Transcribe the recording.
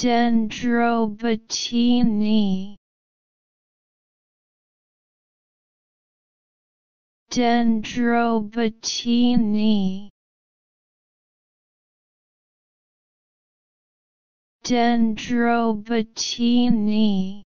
Dendrobatini Dendrobatini Dendrobatini